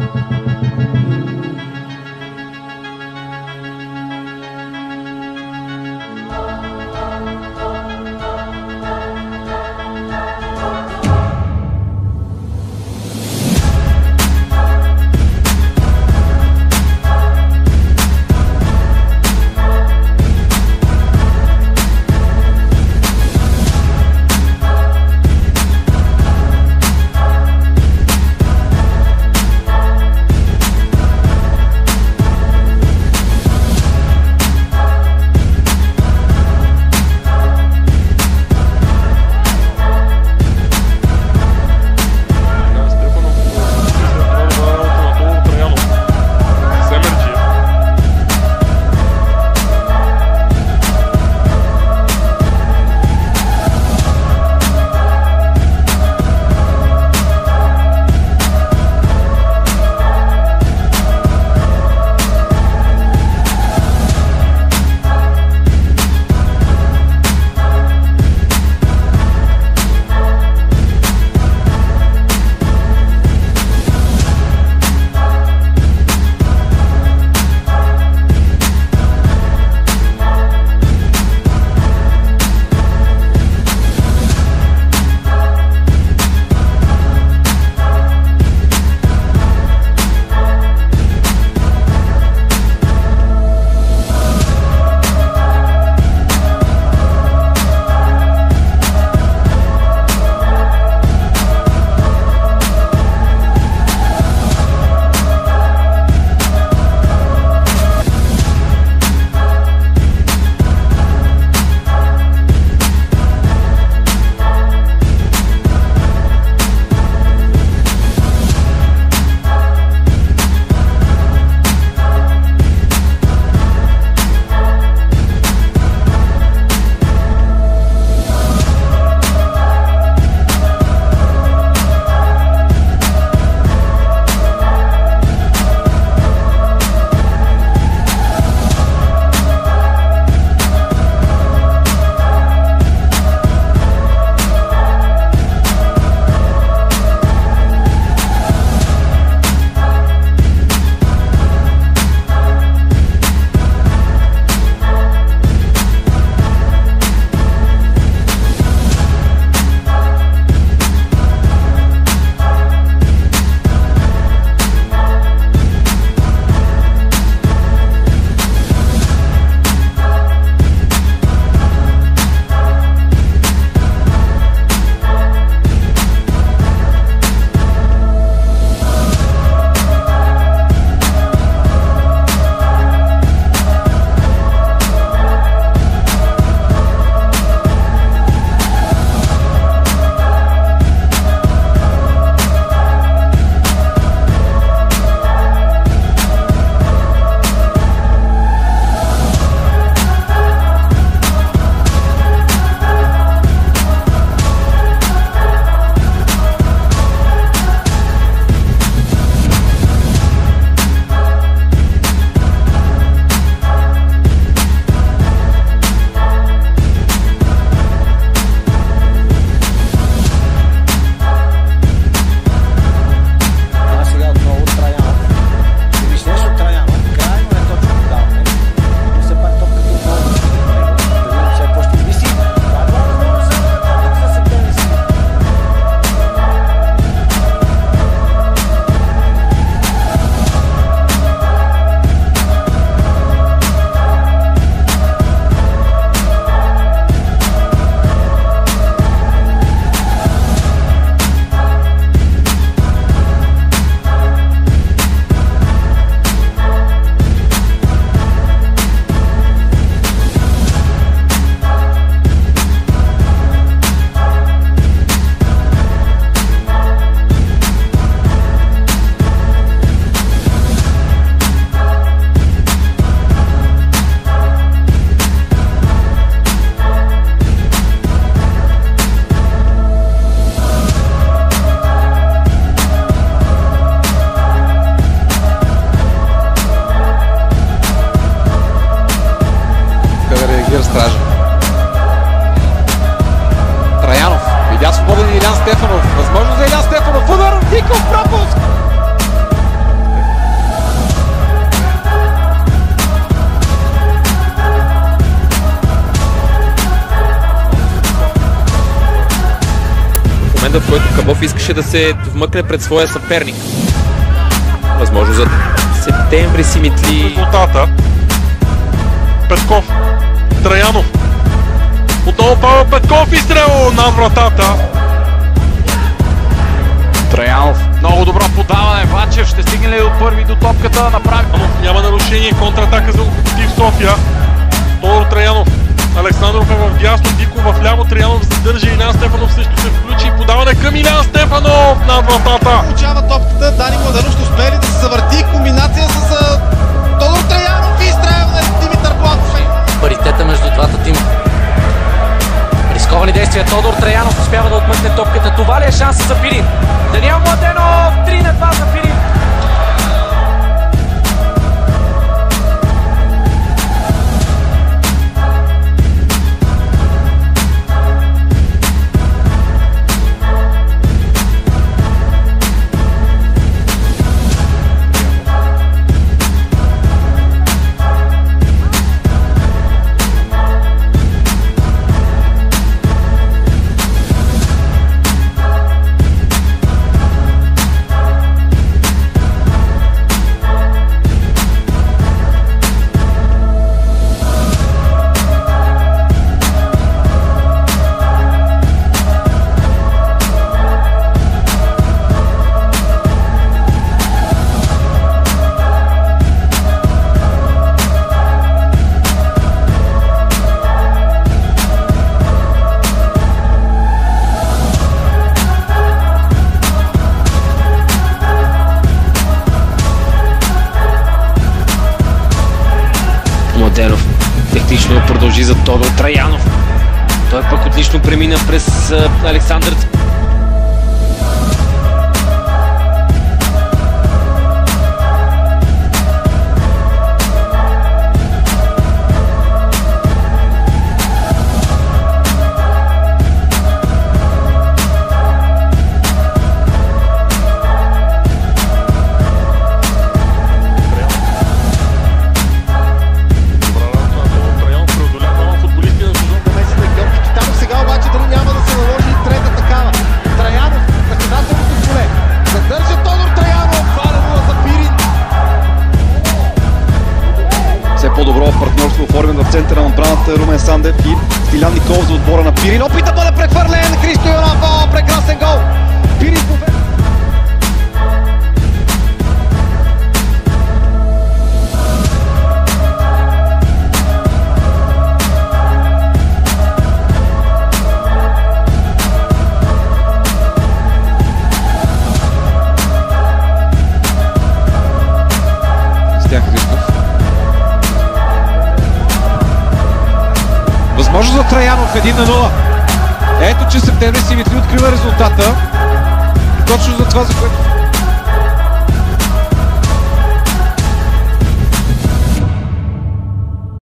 Стефанов. Възможно момента, в който Кабов искаше да се вмъкне пред своя съперник. Възможно за септември си митли. Резултата. Петков. Траянов. Отново Павел Петков изстрел над вратата. Траянов. Много добро подаване. Вачев ще стигне ли до първи до топката? Направи. Няма нарушение. Контратака за Локомотив София. Александров е в дясно, Диков в ляво, Траянов задържа, Илян Стефанов също се включи. Подаване към Илян Стефанов над вратата. Получава топката, Дани Младенов ще успее ли да се завърти. Комбинация с а, Тодор Траянов и изстрел на Димитър Блатов. паритета между двата тима. Рисковани действия. Тодор Траянов успява да отмъкне топката. Това ли е шанса за Пирин? Даниел Младенов! 3 на 2 за Пирин. Технично продължи за Тодор Траянов. Той пък отлично премина през Александър в центъра на отбраната Румен Сандев и Стилян Николов за отбора на Пирин. Опит да бъде прехвърлен! Христо! О, прекрасен гол! Пирин победа! Възможно за Траянов 1 на 0. Ето, че Септември Симитли открива резултата. Точно за това, за което